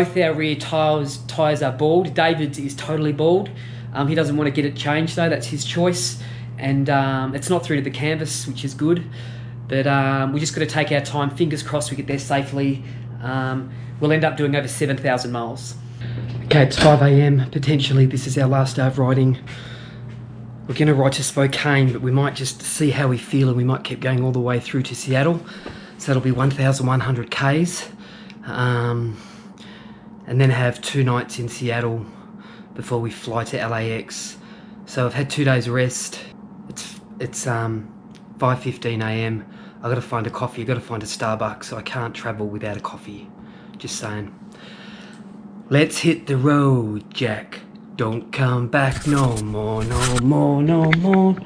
Both our rear tires tires are bald. David's is totally bald. Um, he doesn't want to get it changed though. That's his choice, and um, it's not through to the canvas, which is good. But um, we just got to take our time. Fingers crossed we get there safely. Um, we'll end up doing over seven thousand miles. Okay, it's five a.m. Potentially, this is our last day of riding. We're going to ride to Spokane, but we might just see how we feel, and we might keep going all the way through to Seattle. So that'll be 1,100 k's. Um, and then have two nights in Seattle before we fly to LAX. So I've had two days rest. It's it's um 5:15 a.m. I got to find a coffee. I got to find a Starbucks. I can't travel without a coffee. Just saying. Let's hit the road, Jack. Don't come back no more, no more, no more.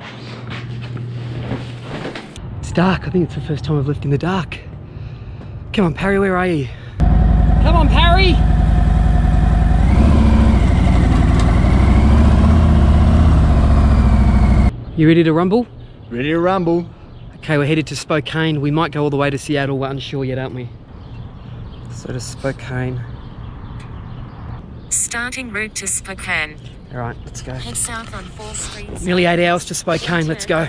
It's dark. I think it's the first time I've left in the dark. Come on, Parry, where are you? Come on, Parry! You ready to rumble? Ready to rumble. Okay, we're headed to Spokane. We might go all the way to Seattle. We're unsure yet, aren't we? So to Spokane. Starting route to Spokane. All right, let's go. Head south on 4th Street. Nearly eight hours to Spokane. Let's go.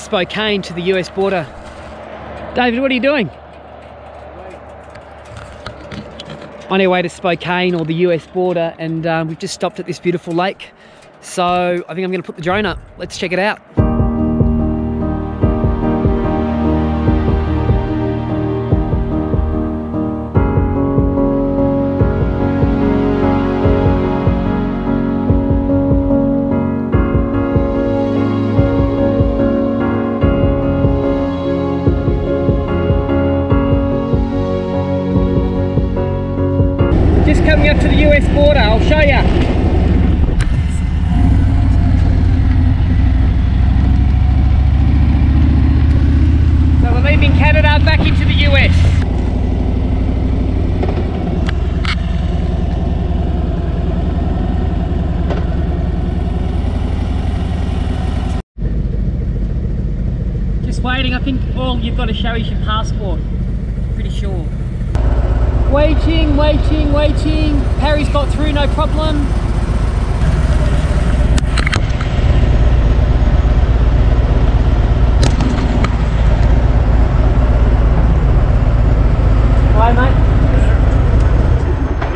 Spokane to the US border. David, what are you doing? On our way to Spokane or the US border, and um, we've just stopped at this beautiful lake. So I think I'm going to put the drone up. Let's check it out. Waiting, waiting. Harry's got through, no problem. Hi, mate.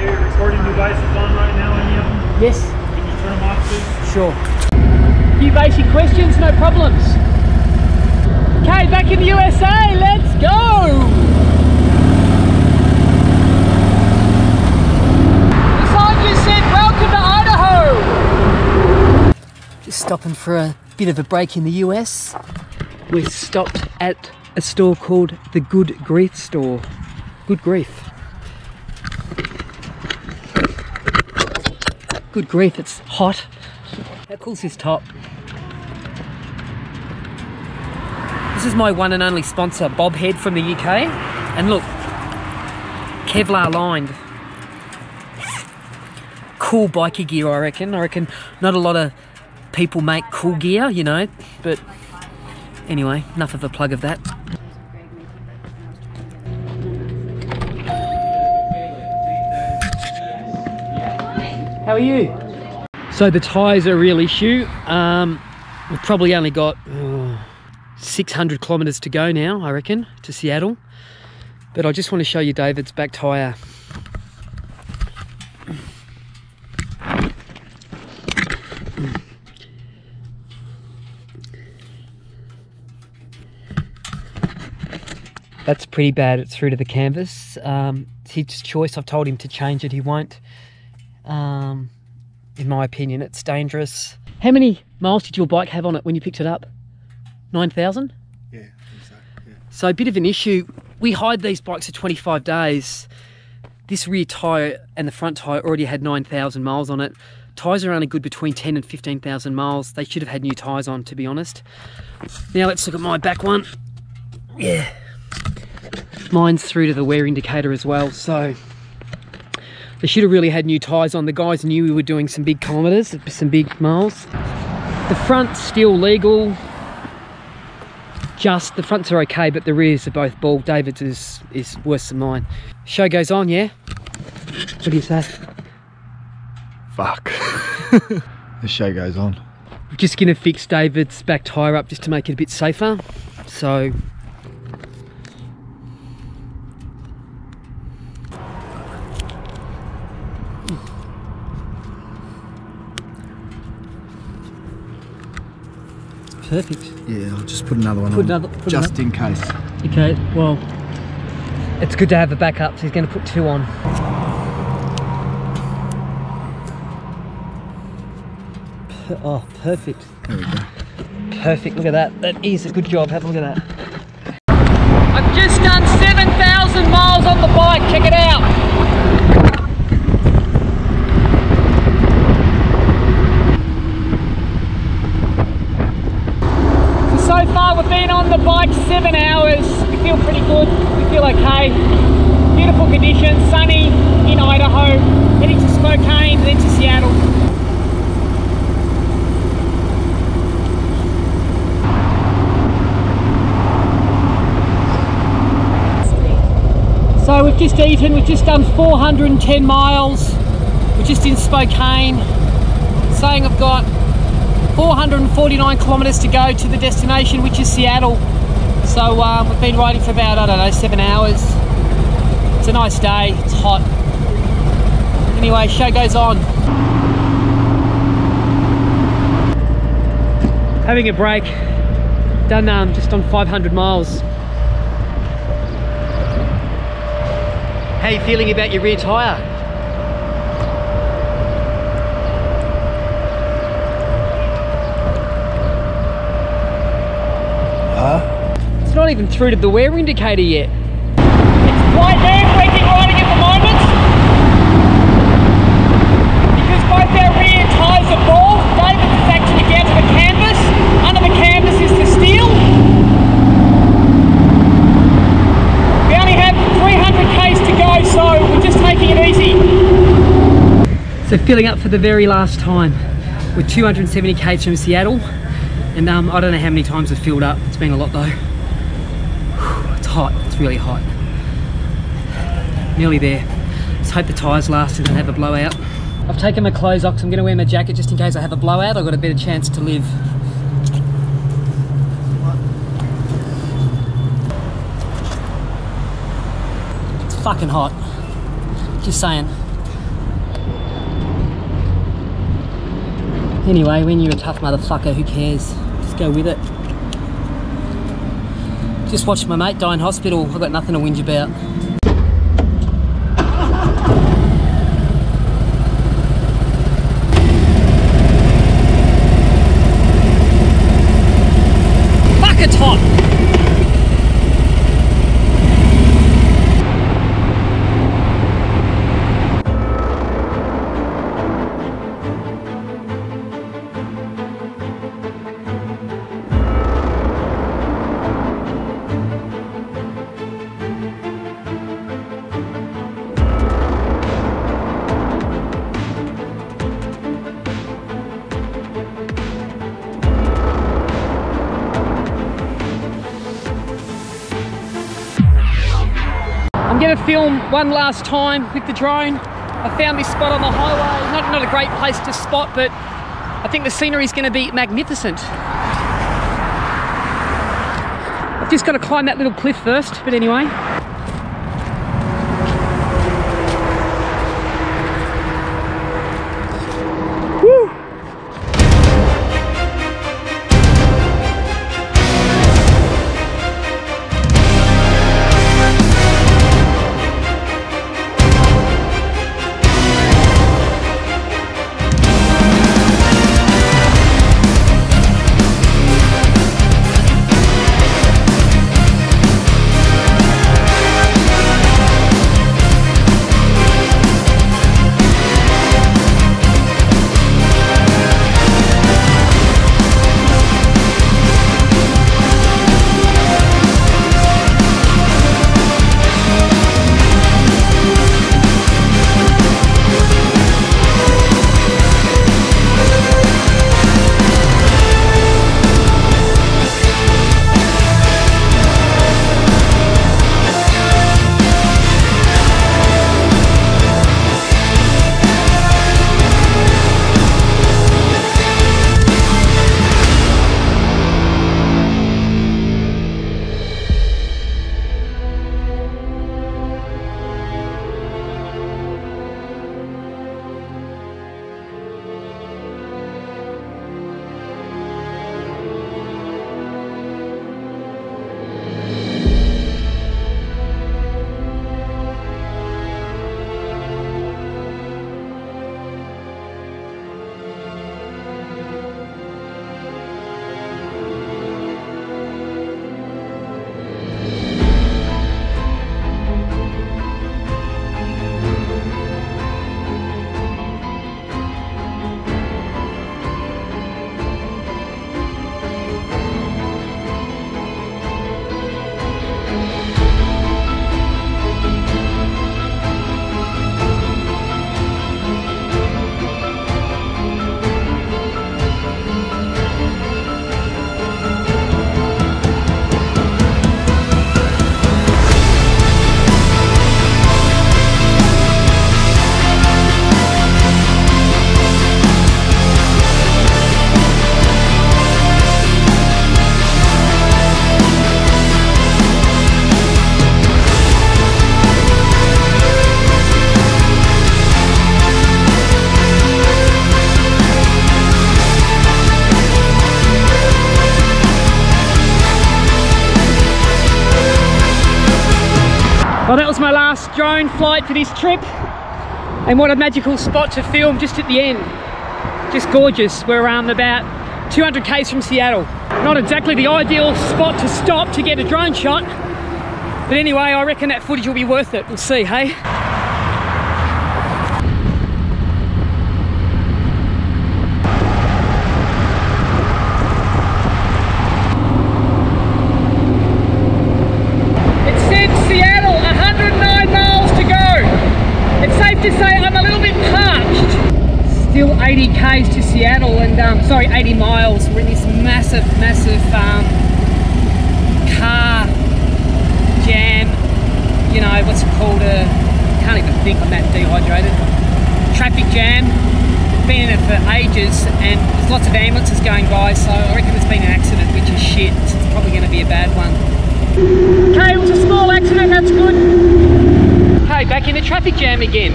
Your recording device is on right now, any of them? Yes, Can you turn them off, please? sure. Few basic questions, no problems. Okay, back in the USA, let's go! The sign just said, welcome to Idaho! Just stopping for a bit of a break in the US. We're stopped at a store called the Good Grief Store. Good Grief. Good grief, it's hot. How cool's this top? This is my one and only sponsor, Bobhead from the UK. And look, Kevlar lined. Cool biker gear, I reckon. I reckon not a lot of people make cool gear, you know, but anyway, enough of a plug of that. How are you? So the tyres are a real issue. Um, we've probably only got oh, 600 kilometres to go now, I reckon, to Seattle. But I just want to show you David's back tyre. That's pretty bad. It's through to the canvas. Um, it's his choice. I've told him to change it. He won't. Um, in my opinion, it's dangerous. How many miles did your bike have on it when you picked it up? 9,000? Yeah, I so. Yeah. So a bit of an issue. We hide these bikes for 25 days. This rear tyre and the front tyre already had 9,000 miles on it. Tyres are only good between 10 and 15,000 miles. They should have had new tyres on, to be honest. Now let's look at my back one. Yeah. Mine's through to the wear indicator as well, so they should have really had new tyres on. The guys knew we were doing some big kilometres, some big miles. The front's still legal. Just the fronts are okay, but the rears are both bald. David's is is worse than mine. Show goes on, yeah. What do you say? Fuck. the show goes on. We're just gonna fix David's back tyre up just to make it a bit safer. So perfect. Yeah, I'll just put another one Put on. another- put just in case. Okay, well, it's good to have a backup, so he's going to put two on. Per- oh, perfect. There we go. Perfect, look at that. That is a good job, have a look at that. I've just done 7,000 miles on the bike, check it out. So, so far we've been on the bike seven hours. We feel pretty good, we feel okay. Beautiful conditions, sunny in Idaho, heading to Spokane, then to Seattle. So we've just eaten, we've just done 410 miles. We're just in Spokane. Saying I've got 449 kilometres to go to the destination, which is Seattle. So um, we've been riding for about, I don't know, seven hours. It's a nice day, it's hot. Anyway, show goes on. Having a break, done um, just on 500 miles. How are you feeling about your rear tyre? Not even through to the wear indicator yet. It's quite nerve-wracking riding at the moment. Because both our rear tyres are bald, David is actually down to the canvas. Under the canvas is the steel. We only have 300 k's to go, so we're just taking it easy. So filling up for the very last time. We're 270 k's from Seattle, and um, I don't know how many times I've filled up. It's been a lot though. Hot. It's really hot. Nearly there. Let's hope the tyres last and don't have a blowout. I've taken my clothes off 'cause I'm going to wear my jacket just in case I have a blowout. I've got a better chance to live. It's fucking hot. Just saying. Anyway, when you're a tough motherfucker, who cares? Just go with it. Just watched my mate die in hospital. I've got nothing to whinge about. One last time with the drone. I found this spot on the highway. Not, not a great place to spot, but I think the scenery is gonna be magnificent. I've just gotta climb that little cliff first, but anyway. Drone flight for this trip. And what a magical spot to film just at the end. Just gorgeous. We're around about 200 k's from Seattle. Not exactly the ideal spot to stop to get a drone shot. But anyway, I reckon that footage will be worth it. We'll see, hey? It said Seattle, 109 miles to go. It's safe to say I'm a little bit parched. Still 80 k's to Seattle, and um, sorry, 80 miles. We're in this massive, massive um, car jam. You know what's it called? Uh, can't even think. I'm that dehydrated. Traffic jam. Been in it for ages, and there's lots of ambulances going by. So I reckon there's been an accident, which is shit. It's probably going to be a bad one. Okay, it was a small accident, that's good. Okay, back in the traffic jam again.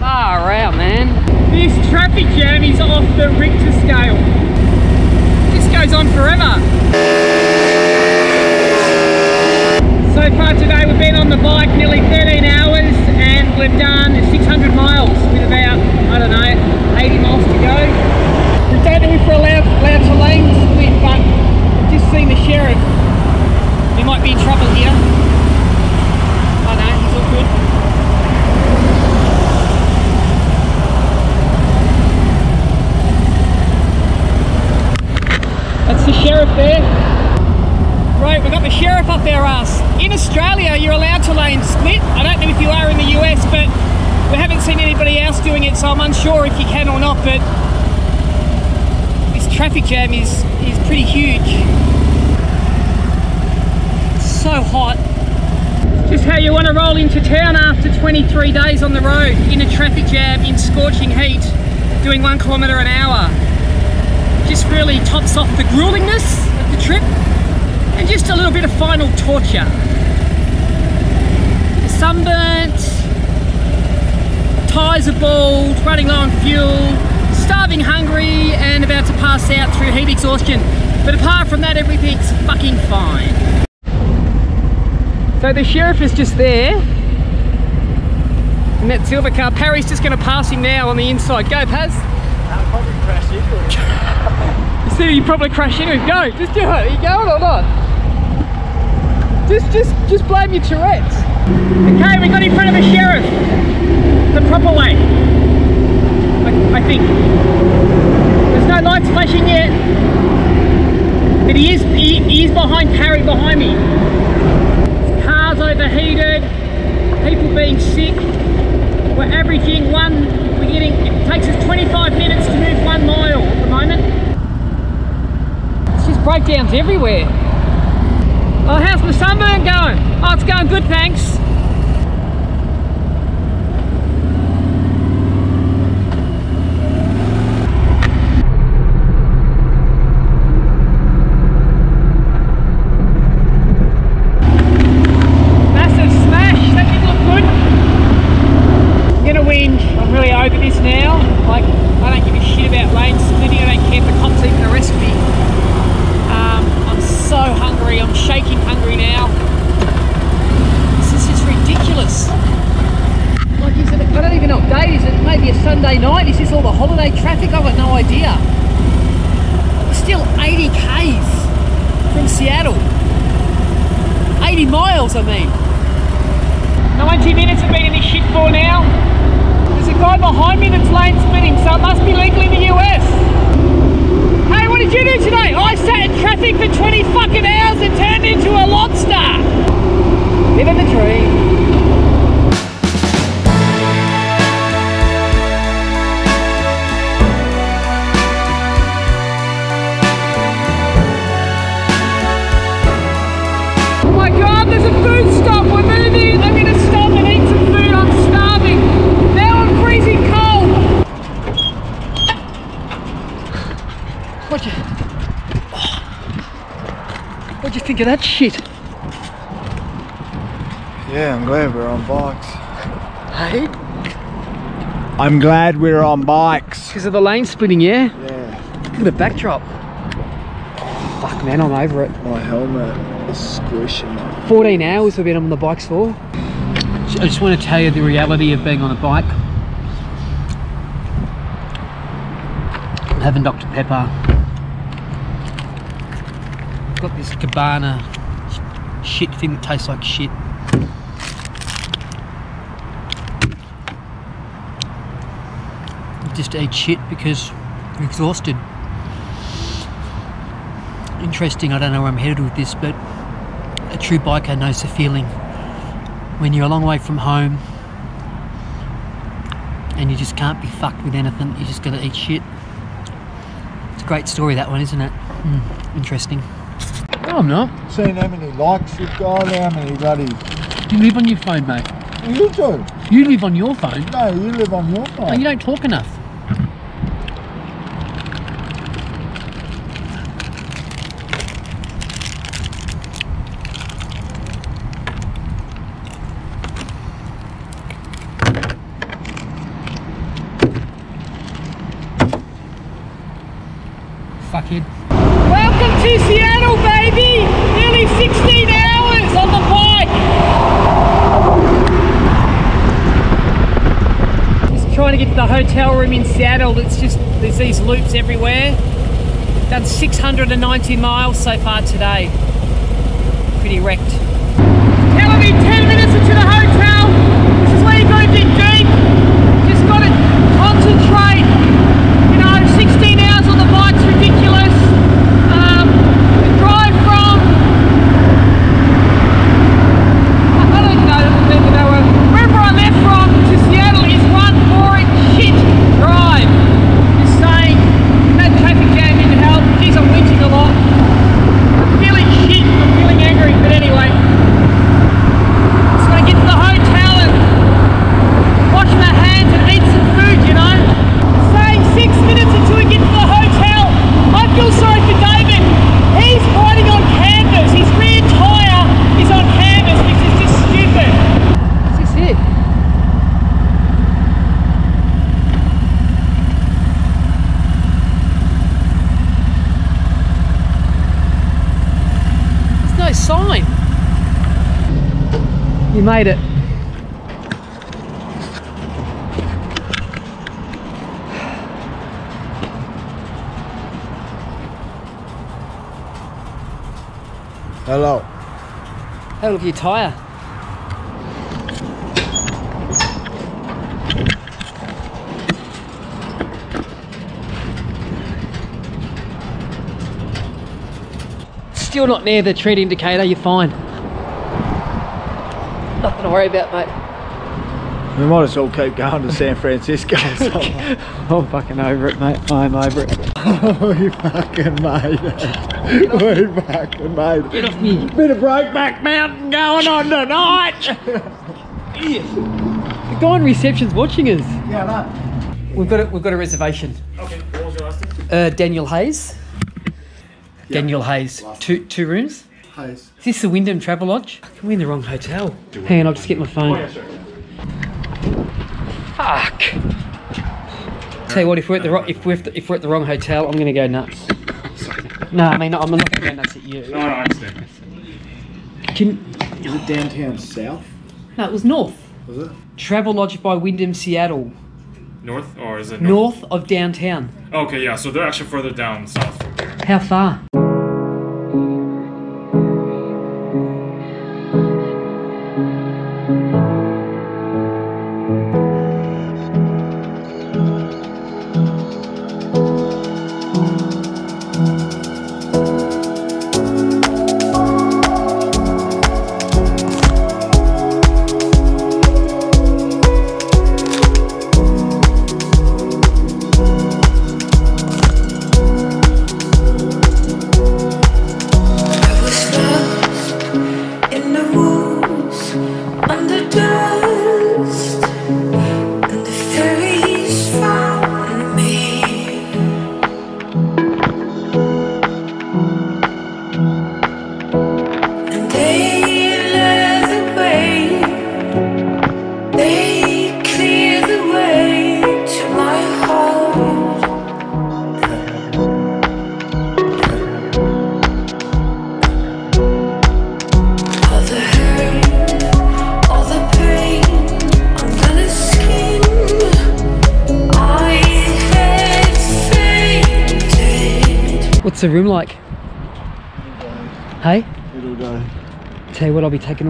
Ah, Far out, man. This traffic jam is off the Richter scale. This goes on forever. So far today we've been on the bike nearly 13 hours and we've done 600 miles with about, I don't know, 80 miles to go. We don't know if we're allowed, allowed to lane split, but I've just seen the sheriff. We might be in trouble here. Oh no, he's all good. That's the sheriff there. Right, we've got the sheriff up our ass. In Australia, you're allowed to lane split. I don't know if you are in the US, but we haven't seen anybody else doing it, so I'm unsure if you can or not, but this traffic jam is, is pretty huge. It's so hot. Just how you want to roll into town after 23 days on the road in a traffic jam in scorching heat, doing one kilometre an hour. Just really tops off the gruelingness of the trip and just a little bit of final torture. Sunburnt, tyres are bald, running low on fuel, starving hungry and about to pass out through heat exhaustion. But apart from that, everything's fucking fine. So the sheriff is just there. In that silver car. Parry's just going to pass him now on the inside. Go, Paz. I'll probably crash into it. You see, you probably crash into him. Go, just do it. Are you going or not? Just, just, just blame your Tourette's. Okay, we got in front of a sheriff. The proper way. I, I think. There's no lights flashing yet. But he is, he, he is behind Parry behind me. Cars overheated, people being sick. We're averaging one, we're getting, it takes us 25 minutes to move one mile at the moment. It's just breakdowns everywhere. Oh, how's the sunburn going? Oh, it's going good, thanks. Over this now. Like, I don't give a shit about lane splitting, I don't care if the cops even arrest me. So hungry, I'm shaking hungry now. This is just ridiculous. Like, is it, I don't even know what day is it, maybe a Sunday night? Is this all the holiday traffic? I've got no idea. Still 80 k's from Seattle. 80 miles, I mean. 90 minutes have been in this shit for now. There's a guy behind me that's lane splitting, so it must be legal in the US. What did you do today? I sat in traffic for 20 fucking hours and turned into a lobster. Living the dream. Of that shit? Yeah, I'm glad we're on bikes. Hey? I'm glad we're on bikes. Because of the lane splitting, yeah? Yeah. Look at the backdrop. Fuck man, I'm over it. My helmet is squishing. 14 hours we've been on the bikes for. I just want to tell you the reality of being on a bike. I'm having Dr. Pepper. Got this cabana shit thing that tastes like shit. Just eat shit because I'm exhausted. Interesting, I don't know where I'm headed with this, but a true biker knows the feeling when you're a long way from home and you just can't be fucked with anything. You just gotta eat shit. It's a great story, that one, isn't it? Hmm, interesting. No, I'm not. Seen how many likes you've got, how many bloody. You live on your phone, mate. You do? You live on your phone. No, you live on your phone. you don't talk enough. Fuckhead. Welcome to Seattle, baby! Nearly 16 hours on the bike! Just trying to get to the hotel room It's just, there's these loops everywhere. Done 690 miles so far today. Pretty wrecked. Telling me 10 minutes into the hotel. This is where you gotta dig deep. Just gotta concentrate. You know, 16 hours on the bike's ridiculous. Um, the drive from I don't know, even know where, wherever I left from to Seattle is one boring shit drive. Just saying, that traffic jam didn't help. Geez, I'm winching a lot. I'm feeling shit, I'm feeling angry, but anyway. Just want to get to the hotel and wash my hands and eat some food, you know? Saying six minutes until we get to the hotel. I feel sorry for David. He's riding on canvas. His rear tyre is on canvas, which is just stupid. Is this it? There's no sign. You made it. Hello. Have a look at your tyre. Still not near the tread indicator, you're fine. To worry about, mate. We might as well keep going to San Francisco. I'm fucking over it, mate. I'm over it. we fucking made it. We fucking made it. Get off me. Bit of Brokeback Mountain going on tonight. The guy in reception's watching us. yeah, no. We've got a, we've got a reservation. Okay, what was your last name? Uh, Daniel Hayes. Daniel Hayes. Two two rooms. Hayes. Is this the Wyndham Travelodge? We're in the wrong hotel. Hang on, I'll just get my phone. Oh, yeah, sure. Fuck. Tell you what, if we're at the ro- if we're at the, if we're at the wrong hotel, I'm gonna go nuts. No, I mean I'm not gonna go nuts at you. No, no, I understand. Can, Is it downtown south? no, it was north. Was it? Travelodge by Wyndham Seattle, North or is it north of downtown. Okay, yeah. So they're actually further down south from here. How far?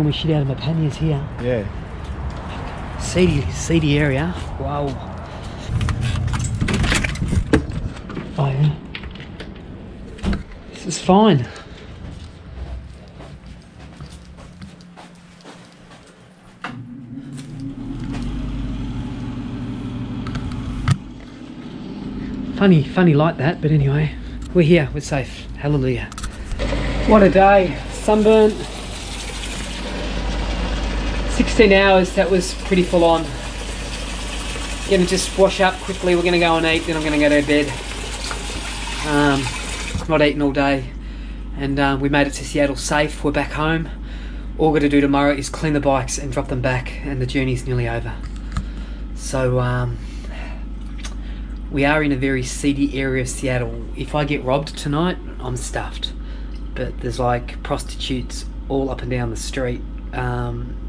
What, I'll be taking all my shit out of my panniers here. Yeah. Seedy, seedy area. Wow. Oh yeah. This is fine. Funny, funny like that, but anyway, we're here, we're safe. Hallelujah. What a day. Sunburnt. 16 hours, that was pretty full on. Gonna just wash up quickly, we're gonna go and eat, then I'm gonna go to bed. Um, not eating all day. And um, we made it to Seattle safe, we're back home. All we're gonna do tomorrow is clean the bikes and drop them back, and the journey's nearly over. So, um, we are in a very seedy area of Seattle. If I get robbed tonight, I'm stuffed. But there's like prostitutes all up and down the street. Um,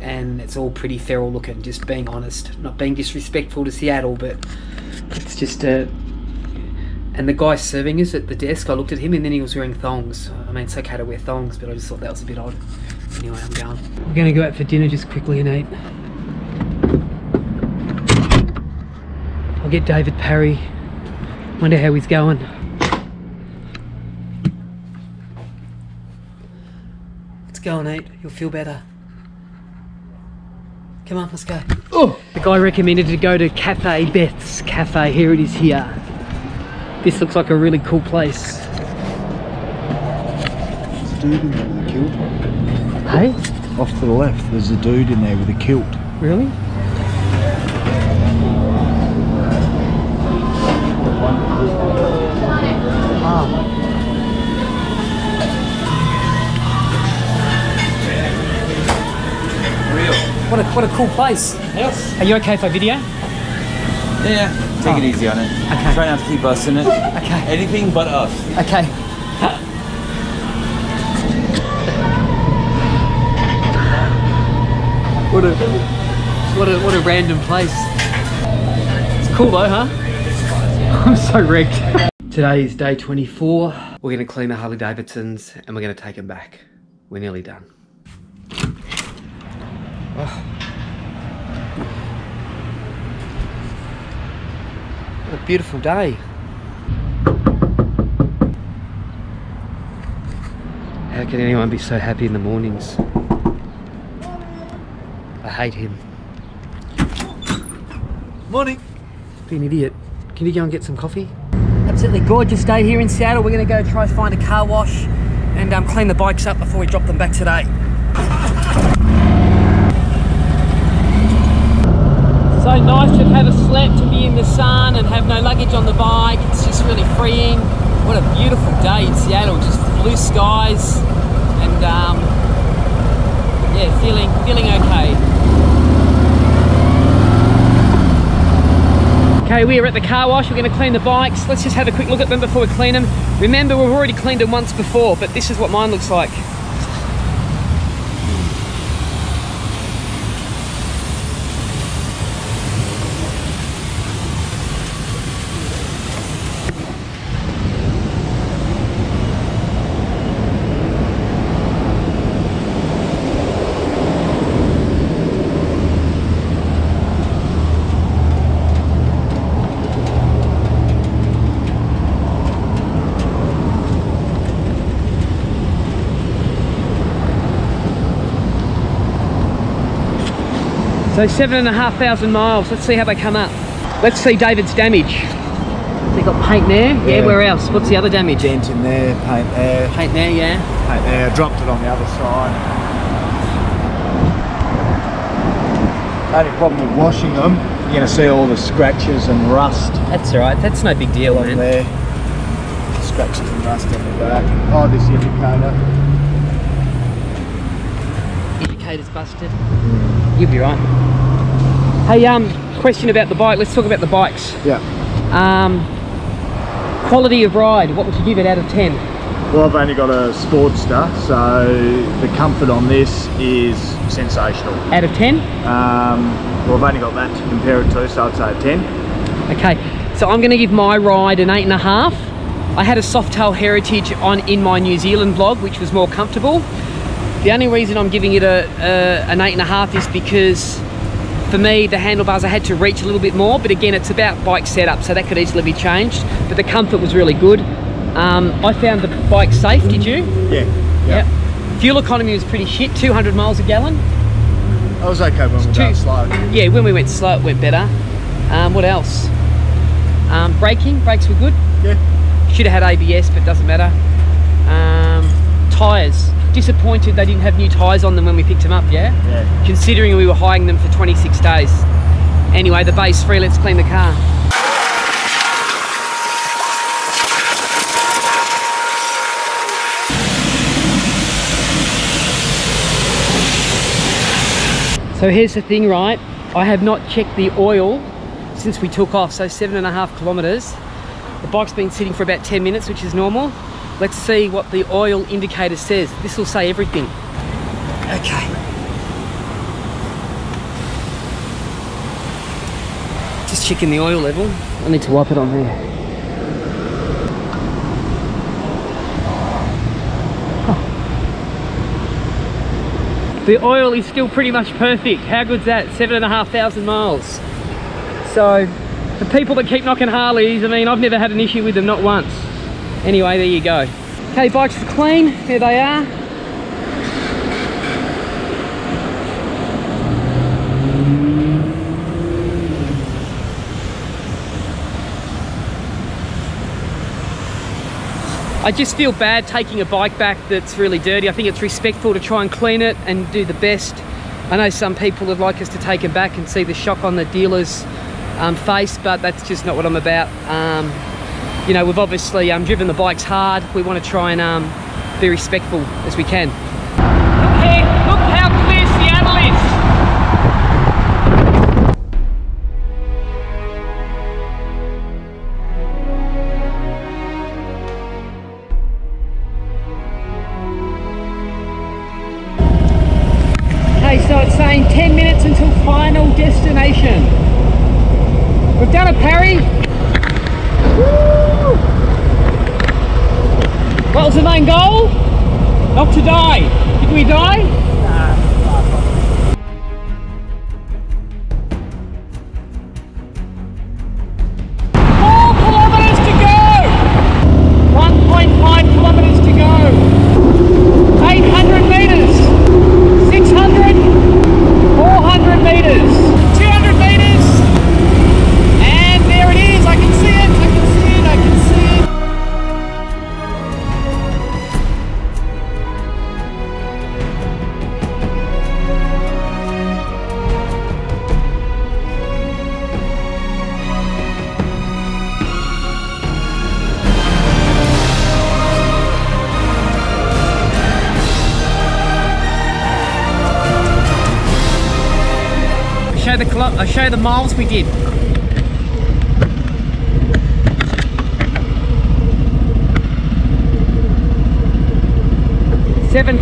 and it's all pretty feral looking, just being honest. Not being disrespectful to Seattle, but it's just a. And the guy serving us at the desk, I looked at him and then he was wearing thongs. I mean, it's okay to wear thongs, but I just thought that was a bit odd. Anyway, I'm going. We're going to go out for dinner just quickly and eat. I'll get David Parry. Wonder how he's going. Let's go and eat. You'll feel better. Come on, let's go. Oh! The guy recommended to go to Cafe Beth's Cafe. Here it is here. This looks like a really cool place. There's a dude in there with a kilt. Hey? Off to the left, there's a dude in there with a kilt. Really? What a, cool place. Yes. Are you okay for video? Yeah, oh. take Oh. it easy on it. Okay. Try not to keep us in it. Okay. Anything but us. Okay. What a what a what a random place. It's cool though, huh? I'm so wrecked. Today is day 24. We're gonna clean the Harley Davidsons and we're gonna take them back. We're nearly done. Oh. A beautiful day. How can anyone be so happy in the mornings? I hate him. Morning. Be an idiot. Can you go and get some coffee? Absolutely gorgeous day here in Seattle. We're going to go try to find a car wash and um, clean the bikes up before we drop them back today. So nice to have a slept to be in the sun and have no luggage on the bike. It's just really freeing. What a beautiful day in Seattle. Just blue skies and um, yeah, feeling feeling okay. Okay, we are at the car wash. We're going to clean the bikes. Let's just have a quick look at them before we clean them. Remember, we've already cleaned them once before, but this is what mine looks like. So seven and a half thousand miles. Let's see how they come up. Let's see David's damage. They got paint there. Yeah. Yeah. Where else? What's the other damage? Dent in there, paint there, Paint there. Yeah. paint there. I dropped it on the other side. Only problem with washing them, you're going to see all the scratches and rust That's all right. That's no big deal, on man. there. Scratches and rust on the back. Oh, this indicator. Indicator's busted. You'll be right. Hey, um, question about the bike. Let's talk about the bikes. Yeah. Um, quality of ride. What would you give it out of ten? Well, I've only got a Sportster, so the comfort on this is sensational. Out of ten? Um, well, I've only got that to compare it to, so I'd say a 10. Okay. So I'm going to give my ride an eight and a half. I had a Softail Heritage on in my New Zealand vlog, which was more comfortable. The only reason I'm giving it a, a an eight and a half is because for me the handlebars I had to reach a little bit more. But again, it's about bike setup, so that could easily be changed. But the comfort was really good. Um, I found the bike safe. Did you? Yeah. Yep. Fuel economy was pretty shit, 200 miles a gallon. I was okay when we going slow. Yeah, when we went slow, it went better. Um, what else? Um, braking, brakes were good. Yeah. Should have had ABS, but doesn't matter. Um, tires, disappointed they didn't have new tires on them when we picked them up. Yeah. Yeah. Considering we were hiring them for 26 days. Anyway, the base free. Let's clean the car. So here's the thing, right? I have not checked the oil since we took off, so seven and a half kilometers. The bike's been sitting for about 10 minutes, which is normal. Let's see what the oil indicator says. This will say everything. Okay. Just checking the oil level. I need to wipe it on there. The oil is still pretty much perfect. How good's that? Seven and a half thousand miles. So, the people that keep knocking Harleys, I mean, I've never had an issue with them, not once. Anyway, there you go. Okay, bikes are clean. Here they are. I just feel bad taking a bike back that's really dirty. I think it's respectful to try and clean it and do the best. I know some people would like us to take it back and see the shock on the dealer's um, face, but that's just not what I'm about. Um, you know, we've obviously um, driven the bikes hard. We want to try and um, be respectful as we can.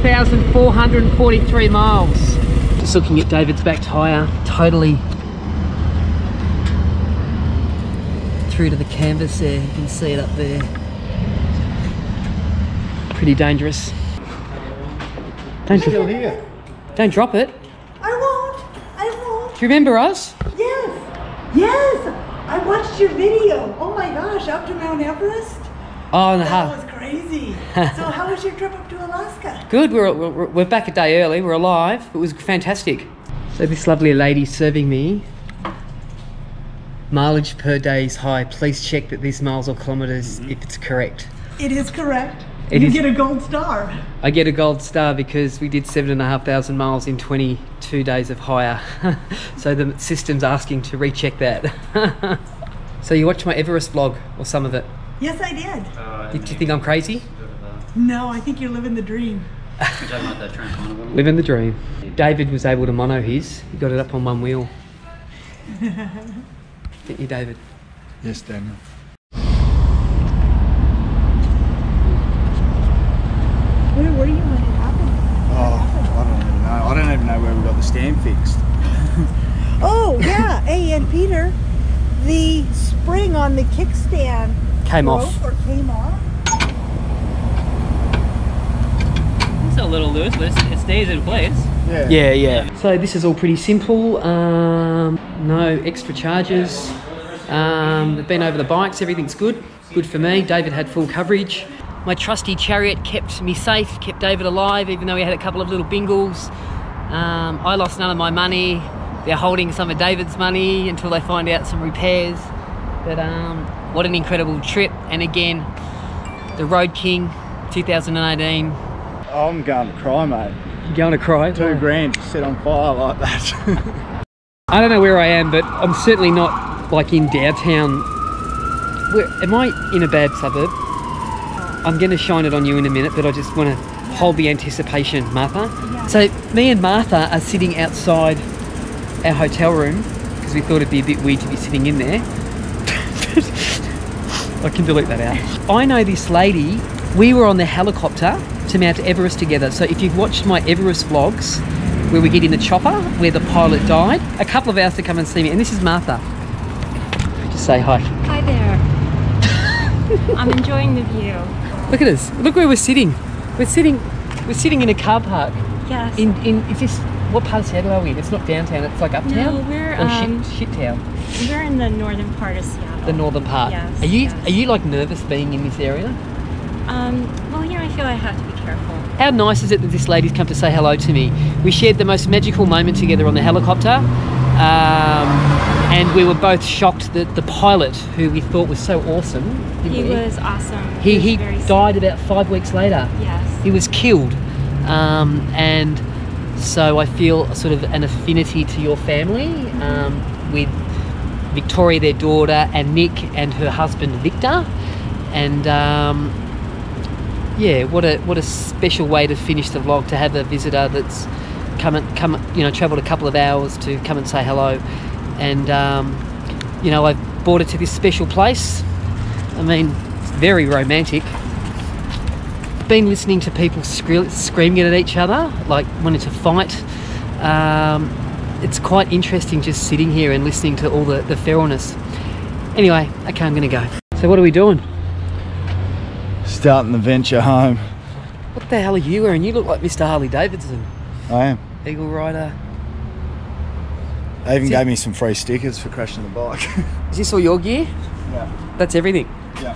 1,443 miles. Just looking at David's back tyre, totally through to the canvas there. You can see it up there. Pretty dangerous. Don't still here. Don't drop it. I won't. I won't. Do you remember us? Yes. Yes. I watched your video. Oh my gosh, up to Mount Everest. Oh, and no. that was crazy. so how was your trip up to Alaska? Good, we're, we're, we're back a day early, we're alive. It was fantastic. So this lovely lady serving me. Mileage per day is high. Please check that these miles or kilometres if it's correct. It is correct. It you is- get a gold star. I get a gold star because we did seven and a half thousand miles in 22 days of hire. so the system's asking to recheck that. so you watched my Everest vlog or some of it. Yes, I did. Did you think I'm crazy? No, I think you're living the dream. Living the dream. David was able to mono his. He got it up on one wheel. Didn't you, David? Yes, Daniel. Where were you when it happened? Oh, I don't even know. I don't even know where we got the stand fixed. Oh, yeah. hey, and Peter, the spring on the kickstand came off. Or came off? It's a little loose, but it stays in place. Yeah, yeah. So this is all pretty simple. Um, no extra charges. Um, they've been over the bikes. Everything's good. Good for me. David had full coverage. My trusty chariot kept me safe, kept David alive, even though we had a couple of little bingles. Um, I lost none of my money. They're holding some of David's money until they find out some repairs. But um, what an incredible trip! And again, the Road King 2018. I'm going to cry, mate. You're going to cry? Two oh. grand to set on fire like that. I don't know where I am, but I'm certainly not like in downtown. Where, am I in a bad suburb? Oh. I'm going to shine it on you in a minute, but I just want to hold the anticipation, Martha. So, me and Martha are sitting outside our hotel room because we thought it'd be a bit weird to be sitting in there. I can delete that out. I know this lady. We were on the helicopter to Mount Everest together. So if you've watched my Everest vlogs, where we get in the chopper, where the pilot died, a couple of hours to come and see me. And this is Martha. Just say hi. Hi there. I'm enjoying the view. Look at us. Look where we're sitting. We're sitting. We're sitting in a car park. Yes. In in is this what part of Seattle are we in? It's not downtown. It's like uptown. No, we're, or um, shit, shit town. We're in the northern part of Seattle. The northern part. Yes, Are you yes. are you like nervous being in this area? Um, well, you know, I feel I have to be careful. How nice is it that this lady's come to say hello to me? We shared the most magical moment together on the helicopter, um, and we were both shocked that the pilot, who we thought was so awesome, He we? was awesome. he, he very died about five weeks later. Yes. He was killed, um, and so I feel sort of an affinity to your family um, with Victoria, their daughter, and Nick and her husband Victor, and. Yeah, what a what a special way to finish the vlog to have a visitor that's come and come you know travelled a couple of hours to come and say hello, and um, you know I've brought it to this special place. I mean, it's very romantic. Been listening to people scre- screaming at each other, like wanting to fight. Um, it's quite interesting just sitting here and listening to all the, the feralness. Anyway, okay, I'm gonna go. So what are we doing? Starting the venture home. What the hell are you wearing? You look like Mr. Harley Davidson. I am. Eagle Rider. They even gave me some free stickers for crashing the bike. Is this all your gear? yeah. That's everything. Yeah.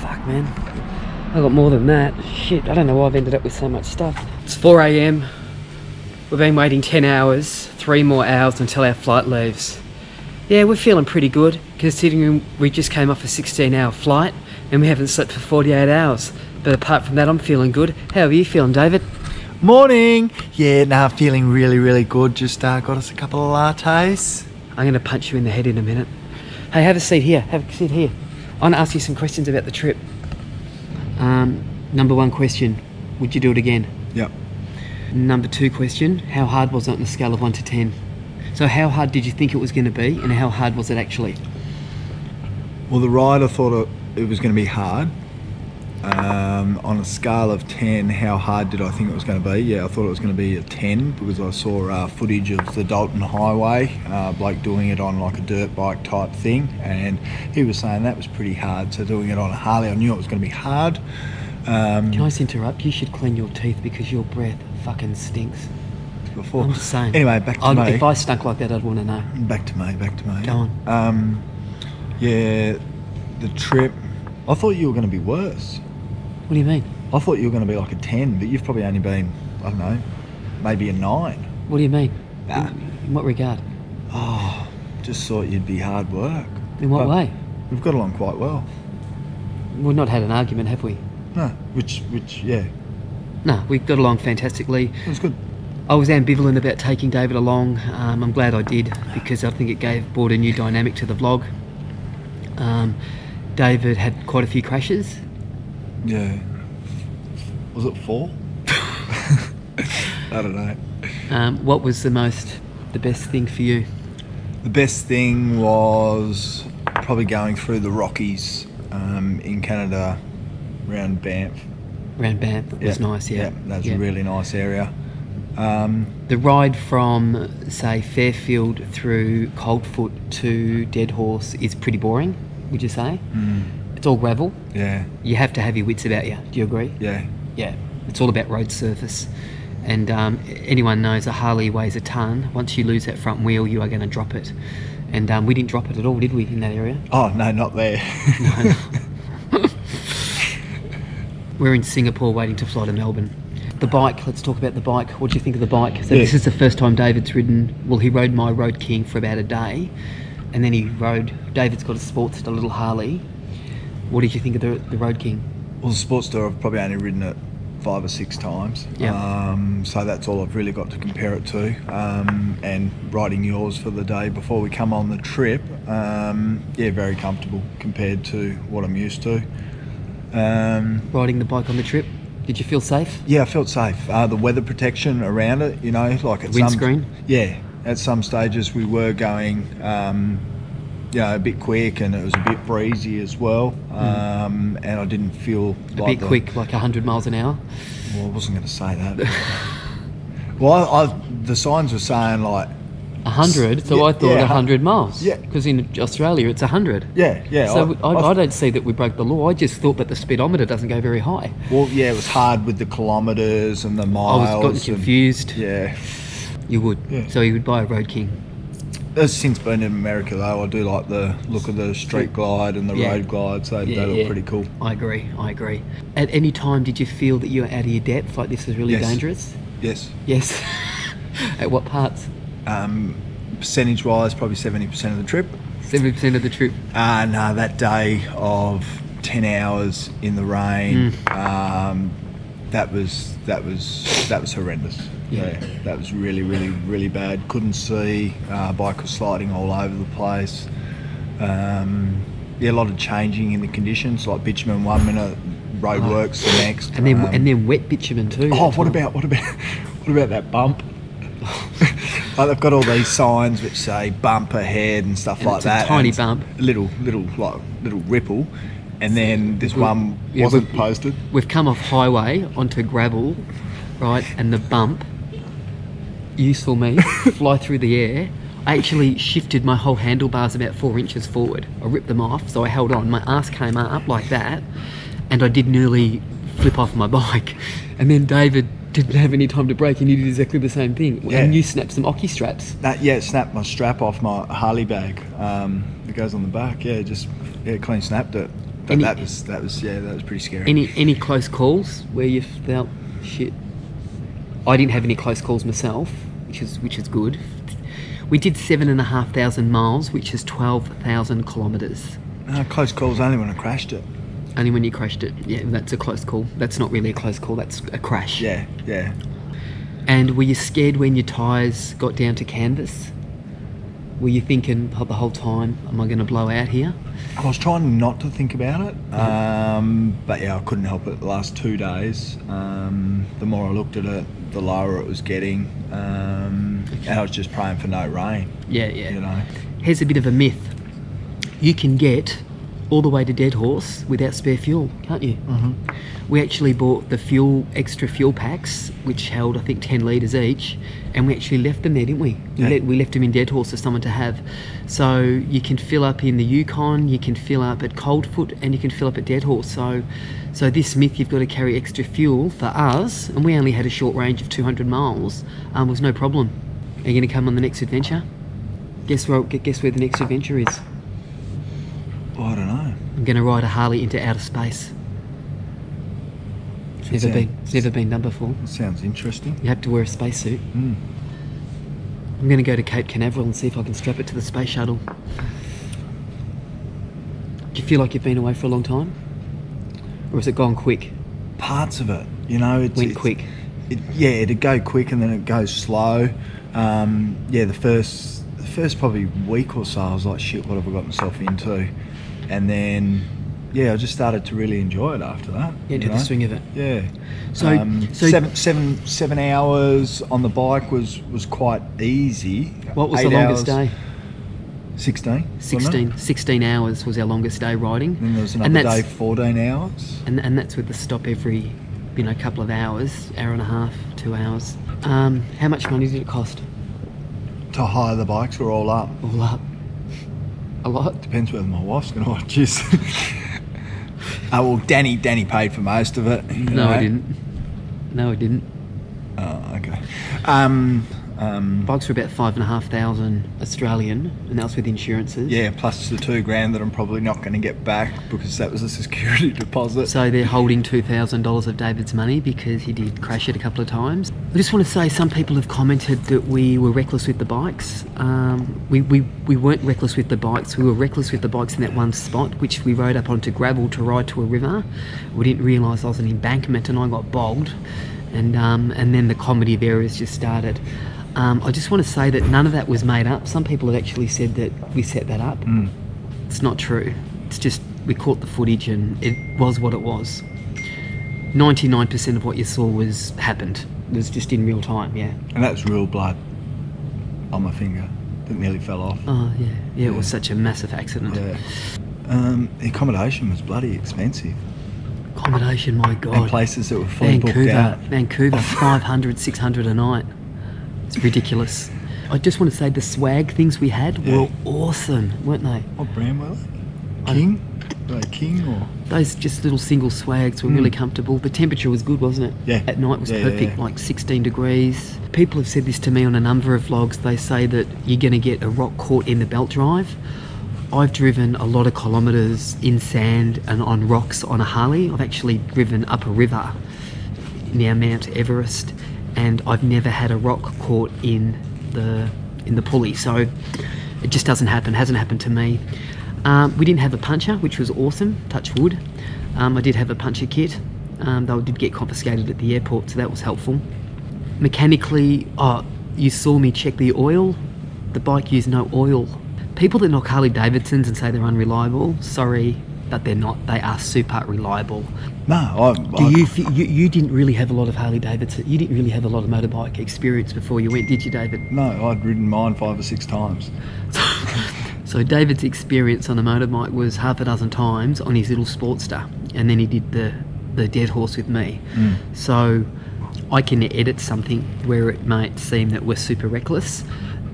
Fuck, man. I got more than that. Shit, I don't know why I've ended up with so much stuff. It's 4 a.m. We've been waiting 10 hours, three more hours until our flight leaves. Yeah, we're feeling pretty good, considering we just came off a 16 hour flight and we haven't slept for 48 hours. But apart from that, I'm feeling good. How are you feeling, David? Morning. Yeah, nah, feeling really, really good. Just uh, got us a couple of lattes. I'm going to punch you in the head in a minute. Hey, have a seat here. Have a seat here. I want to ask you some questions about the trip. Um, number one question Would you do it again? Yep. Number two question How hard was it on a scale of 1 to 10? So, how hard did you think it was going to be, and how hard was it actually? Well, the ride I thought it, it was going to be hard. Um, on a scale of 10, how hard did I think it was going to be? Yeah, I thought it was going to be a 10 because I saw uh, footage of the Dalton Highway, uh, Blake doing it on like a dirt bike type thing, and he was saying that was pretty hard. So, doing it on a Harley, I knew it was going to be hard. Um, Can I just interrupt? You should clean your teeth because your breath fucking stinks. before. I'm just saying. Anyway, back to I'd- me. If I stunk like that, I'd want to know. Back to me, back to me. Go on. Um, yeah, the trip. I thought you were going to be worse. What do you mean? I thought you were going to be like a 10, but you've probably only been, I don't know, maybe a 9. What do you mean? Nah. In, in what regard? Oh, just thought you'd be hard work. In what But way? We've got along quite well. We've not had an argument, have we? No, which, which, yeah, No, we've got along fantastically. it was good. I was ambivalent about taking David along. Um, I'm glad I did because I think it gave brought a new dynamic to the vlog. Um, David had quite a few crashes. Yeah. Was it 4? I don't know. Um, what was the most, the best thing for you? The best thing was probably going through the Rockies um, in Canada around Banff. Around Banff it was nice, yeah. that's Yeah. a really nice area. Um, The ride from, say, Fairfield through Coldfoot to Dead Horse is pretty boring, would you say? mm, It's all gravel. Yeah, You have to have your wits about you. Do you agree? yeah. Yeah. It's all about road surface. And um, anyone knows a Harley weighs a ton. Once you lose that front wheel, you are going to drop it. And um, we didn't drop it at all, did we, in that area? Oh no, not there. We're in Singapore waiting to fly to Melbourne. The bike, let's talk about the bike. What do you think of the bike? So, Yeah. this is the first time David's ridden. Well, he rode my Road King for about a day. And then he rode, David's got a Sportster a little Harley. What did you think of the, the Road King? well, the Sportster, I've probably only ridden it five or six times. Yeah. Um, so that's all I've really got to compare it to. Um, and riding yours for the day before we come on the trip, um, yeah, very comfortable compared to what I'm used to. Um, Riding the bike on the trip? Did you feel safe? Yeah, I felt safe. Uh, the weather protection around it, you know, like at Windscreen? Yeah, at some stages we were going, um, you know, a bit quick, and it was a bit breezy as well. Um, and I didn't feel Hmm. A like bit the- quick, like 100 miles an hour? Well, I wasn't going to say that. well, I, I, the signs were saying like, 100? So Yeah, I thought yeah, 100 miles. yeah. Because in Australia it's 100. yeah, yeah. So I, I, I- don't see that we broke the law. I just thought that the speedometer doesn't go very high. well, yeah, it was hard with the kilometres and the miles. I was and- confused. yeah. You would. Yeah. So you would buy a Road King. It's since been in America though, I do like the look of the street glide and the Yeah. road Glide. So Yeah, they look yeah. pretty cool. I agree. I agree. At any time, did you feel that you were out of your depth? Like this was really Yes. dangerous? Yes. Yes. At what parts? Um, percentage wise, probably 70% of the trip. 70% of the trip. Uh, no, that day of 10 hours in the rain, Mm. um, that was that was that was horrendous. Yeah. that was really, really, really bad. Couldn't see. Uh, bike was sliding all over the place. Um, yeah, a lot of changing in the conditions, like bitumen one minute, roadworks the next. Oh. And then um, and then wet bitumen too. Oh, what times. about what about what about that bump? like they've got all these signs which say bump ahead and stuff And like it's a that. tiny bump. little little like little ripple, and then this one Yeah, wasn't posted. We've come off highway onto gravel, right? And the bump, useful me, fly through the air. I actually shifted my whole handlebars about four inches forward. I ripped them off, so I held on. My ass came up like that, and I did nearly flip off my bike. And then David didn't have any time to break, and he did exactly the same thing. Yeah. And you snapped some ocky straps. That yeah, it snapped my strap off my Harley bag. Um, it goes on the back. Yeah, just yeah, clean snapped it. But Any- that was that was yeah, that was pretty scary. Any any close calls where you felt shit? I didn't have any close calls myself, which is which is good. We did seven and a half thousand miles, which is twelve thousand kilometres. No, close calls only when I crashed it. Only when you crashed it. Yeah, that's a close call. That's not really a close call. That's a crash. Yeah, yeah. And were you scared when your tyres got down to canvas? Were you thinking the whole time, am I going to blow out here? I was trying not to think about it, um, but yeah, I couldn't help it. The last two days, um, the more I looked at it, the lower it was getting, um, and I was just praying for no rain. Yeah, yeah. You know, Here's a bit of a myth. You can get all the way to Dead Horse without spare fuel, can't you? Mm-hmm. We actually bought the fuel, extra fuel packs, which held, I think, 10 litres each, and we actually left them there, didn't we? We, let, we left them in Dead Horse for someone to have. So you can fill up in the Yukon, you can fill up at Coldfoot, and you can fill up at Dead Horse. So, so this myth you've got to carry extra fuel for us, and we only had a short range of 200 miles, um, was no problem. Are you going to come on the next adventure? Guess where? Guess where the next adventure is? well, I don't know. I'm going to ride a Harley into outer space. It's never Sound- been. It's never been done before. It sounds interesting. You have to wear a spacesuit. Mm. I'm going to go to Cape Canaveral and see if I can strap it to the space shuttle. Do you feel like you've been away for a long time, or has it gone quick? Parts of it, you know, it's, Went it's- quick. It, yeah, it'd go quick and then it goes slow. Um, yeah, the first, the first probably week or so, I was like, shit, what have I got myself into? And then, yeah, I just started to really enjoy it after that. You the swing of it. Yeah. So- um, so- seven, seven, seven hours on the bike was was quite easy. What was Eight the longest hours- day? Sixteen. 16, 16 hours was our longest day riding. Then there was And another that's- day, fourteen hours. and, and that's with the stop every you know couple of hours hour and a half two hours um, how much money did it cost To hire the bikes, we're all up. all up a lot Depends whether my wife's going to watch this. Uh, well, Danny, Danny paid for most of it. No, I didn't. No, I didn't. Oh, okay. Um, um, Bikes were about five and a half thousand Australian, and that was with insurances. yeah, plus the two grand that I'm probably not going to get back because that was a security deposit. So they're holding two thousand dollars of David's money because he did crash it a couple of times. I just want to say some people have commented that we were reckless with the bikes. Um, we, we, we weren't reckless with the bikes. We were reckless with the bikes in that one spot, which we rode up onto gravel to ride to a river. We didn't realise I was an embankment and I got bogged, and um, and then the comedy of errors just started. Um, I just want to say that none of that was made up. Some people have actually said that we set that up. It's not true. It's just we caught the footage and it was what it was. 99% of what you saw was happened. It was just in real time, yeah. And that's real blood on my finger that nearly fell off. Oh, yeah. Yeah, it was such a massive accident. Yeah. Um, the accommodation was bloody expensive. Accommodation, my And God. places that were fully booked Vancouver, out. Vancouver, 500, 600 a night. It's ridiculous. I just want to say the swag things we had Yeah. were awesome, weren't they? What brand were they? King? Were they King or? Those just little single swags were really comfortable. The temperature was good, wasn't it? Hmm. Yeah. At night was yeah, perfect, yeah. like 16 degrees. People have said this to me on a number of vlogs. They say that you're going to get a rock caught in the belt drive. I've driven a lot of kilometres in sand and on rocks on a Harley. I've actually driven up a river near Mount Everest, and I've never had a rock caught in the in the pulley. So it just doesn't happen. Hasn't happened to me. Um, we didn't have a puncher, which was awesome. Touch wood. Um, I did have a puncher kit. Um, they did get confiscated at the airport, so that was helpful. Mechanically, oh, you saw me check the oil. The bike used no oil. People that knock Harley Davidsons and say they're unreliable, sorry, but they're not. They are super reliable. No, I. Do I you, you you didn't really have a lot of Harley Davidson? You didn't really have a lot of motorbike experience before you went, did you, David? No, I'd ridden mine five or six times. So David's experience on a motorbike was half a dozen times on his little Sportster, and then he did the the dead horse with me. Mm. So I can edit something where it might seem that we're super reckless,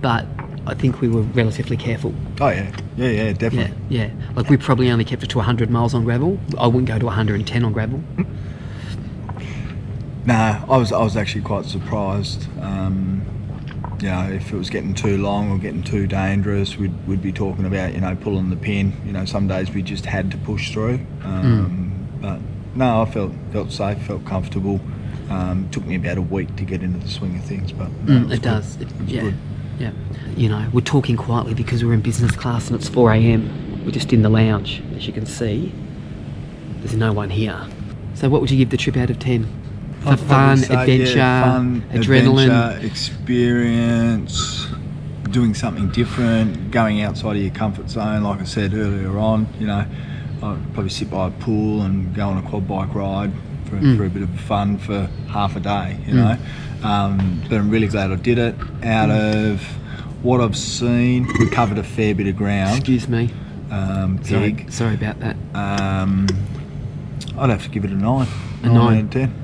but I think we were relatively careful. Oh yeah, yeah, yeah, Yeah, definitely. yeah. Like we probably only kept it to 100 miles on gravel. I wouldn't go to 110 on gravel. Nah, I was I was actually quite surprised. Um, you know, if it was getting too long or getting too dangerous, we'd, we'd be talking about you know pulling the pin. You know, some days we just had to push through. Um, But no, I felt felt safe, felt comfortable. Um, took me about a week to get into the swing of things, but no, Mm, it good. does. It, was yeah. good. Yeah. You know, we're talking quietly because we're in business class and it's 4 a.m. We're just in the lounge. As you can see, there's no one here. So, what would you give the trip out of 10? For I'd fun, say, adventure, yeah, fun, adrenaline. adventure, experience, doing something different, going outside of your comfort zone. Like I said earlier on, you know, I'd probably sit by a pool and go on a quad bike ride for, Mm. for a bit of fun for half a day. You know, um, but I'm really glad I did it. Out of what I've seen, we covered a fair bit of ground. Excuse me. Um, Sorry, sorry about that. Um, I'd have to give it a nine. A nine. out of ten.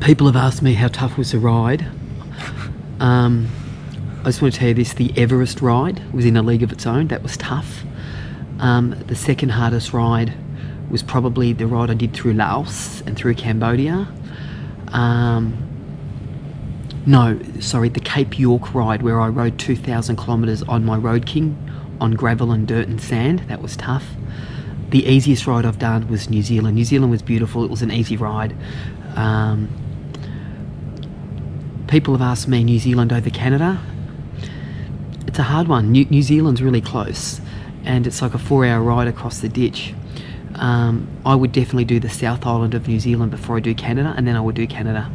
People have asked me how tough was the ride. Um, I just want to tell you this the Everest ride was in a league of its own. That was tough. Um, the second hardest ride was probably the ride I did through Laos and through Cambodia. Um, no, sorry, the Cape York ride where I rode 2,000 kilometres on my Road King on gravel and dirt and sand. That was tough. The easiest ride I've done was New Zealand. New Zealand was beautiful. It was an easy ride. Um, people have asked me New Zealand over Canada. It's a hard one. New, New Zealand's really close, and it's like a four-hour ride across the ditch. Um, I would definitely do the South Island of New Zealand before I do Canada, and then I would do Canada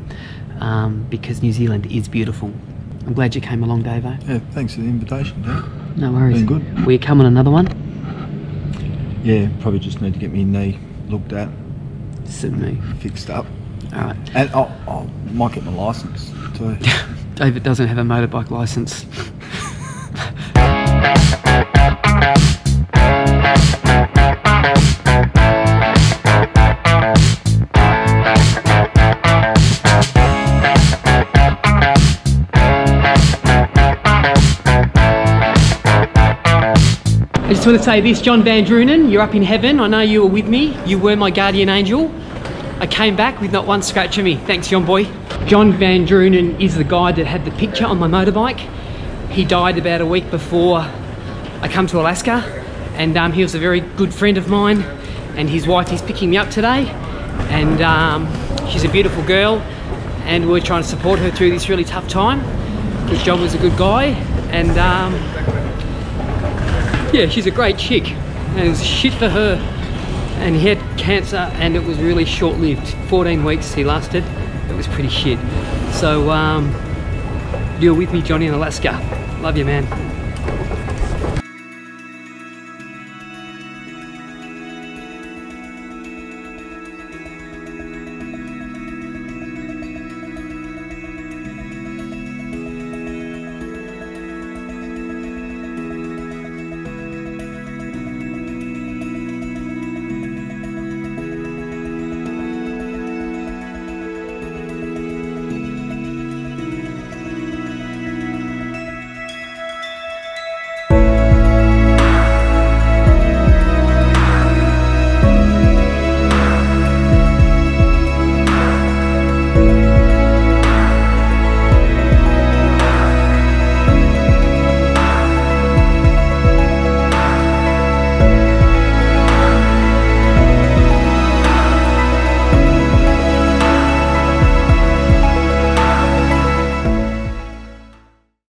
um, because New Zealand is beautiful. I'm glad you came along, Davo. Yeah, thanks for the invitation, Dan. No worries. Been good. Will you come on another one? Yeah, probably just need to get my knee looked at, me. fixed up, All right. and I I might get my license too. David doesn't have a motorbike license. I just want to say this, John Van Drunen, you're up in heaven. I know you were with me. You were my guardian angel. I came back with not one scratch on me. Thanks, John boy. John Van Drunen is the guy that had the picture on my motorbike. He died about a week before I come to Alaska, and um, he was a very good friend of mine. And his wife is picking me up today, and um, she's a beautiful girl, and we're trying to support her through this really tough time. Because John was a good guy, and um, yeah, she's a great chick. And it was shit for her. And he had cancer and it was really short lived. 14 weeks he lasted. It was pretty shit. So, um, you're with me, Johnny, in Alaska. Love you, man.